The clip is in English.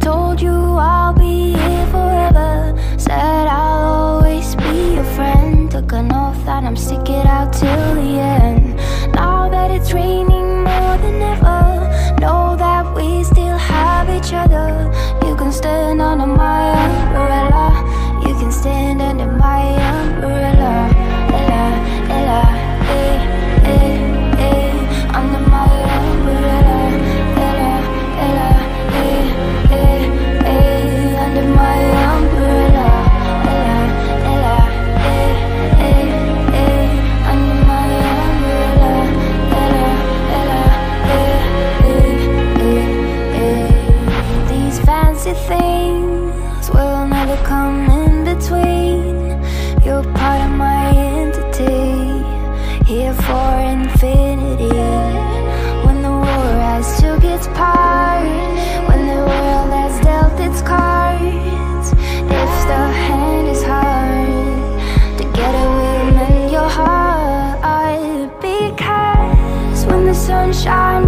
Told you I'll be Things will never come in between. You're part of my entity, here for infinity. When the war has took its part, when the world has dealt its cards, if the hand is hard, together we'll mend your heart. Because when the sun shines,